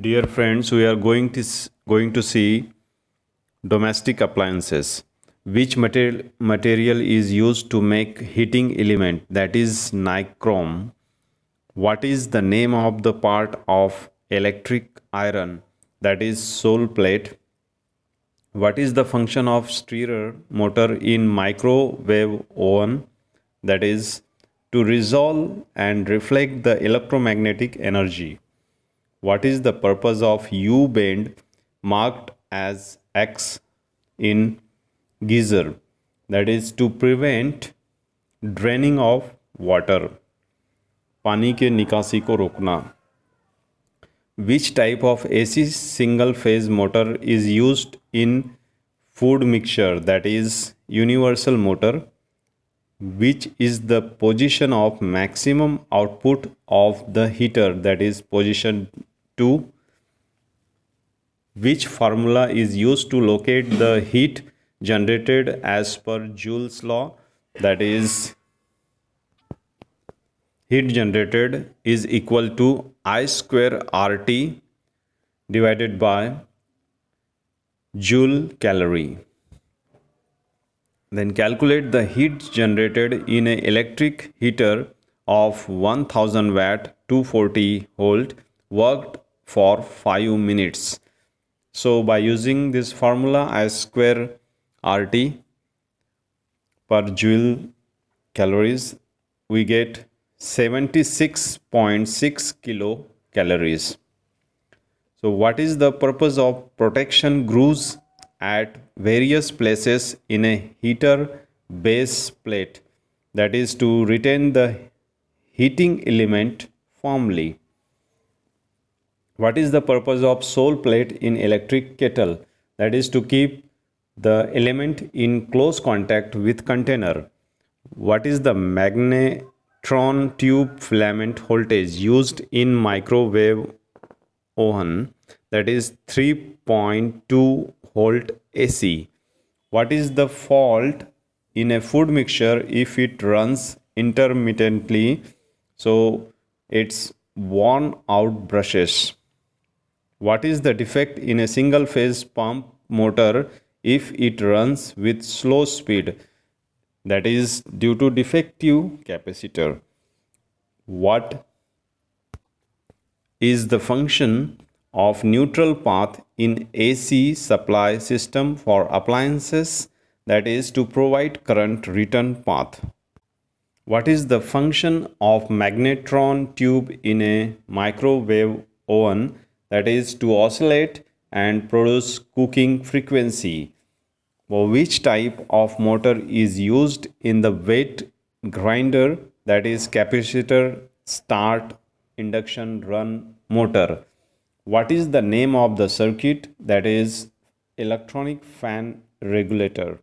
Dear friends, we are going to going to see domestic appliances. Which material material is used to make heating element that is nichrome? What is the name of the part of electric iron that is sole plate? What is the function of stirrer motor in microwave oven that is to resolve and reflect the electromagnetic energy? What is the purpose of U bend marked as X in geyser? That is to prevent draining of water. पानी के निकासी को रोकना Which type of AC single phase motor is used in food mixture that is universal motor which is the position of maximum output of the heater that is position 2 which formula is used to locate the heat generated as per joule's law? That is heat generated is equal to i square rt divided by joule calorie. Then calculate the heat generated in an electric heater of 1000 watt 240 volt worked for 5 minutes. So by using this formula i square rt per joule calories we get 76.6 kilo calories. So what is the purpose of protection grooves at various places in a heater base plate? That is to retain the heating element firmly what is the purpose of sole plate in electric kettle? That is to keep the element in close contact with container. What is the magnetron tube filament voltage used in microwave oven? That is 3.2 volt AC what is the fault in a food mixture if it runs intermittently? So it's worn out brushes what is the defect in a single phase pump motor if it runs with slow speed? That is due to defective capacitor. What is the function of neutral path in AC supply system for appliances? That is to provide current return path. What is the function of magnetron tube in a microwave oven? That is to oscillate and produce cooking frequency. For which type of motor is used in the wet grinder that is capacitor start induction run motor? What is the name of the circuit that is electronic fan regulator?